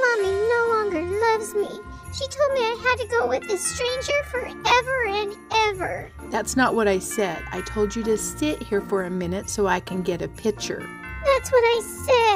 Mommy no longer loves me. She told me I had to go with this stranger forever and ever. That's not what I said. I told you to sit here for a minute so I can get a picture. That's what I said.